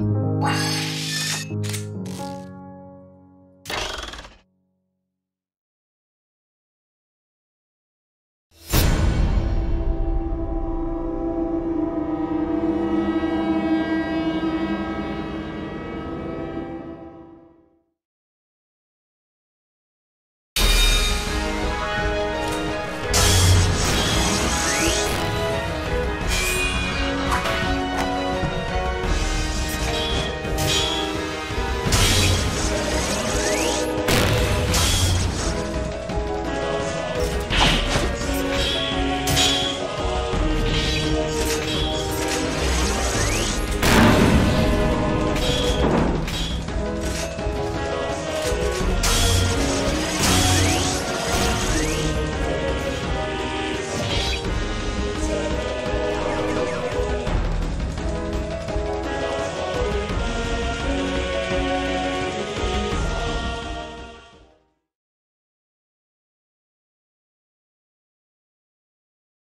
Wow.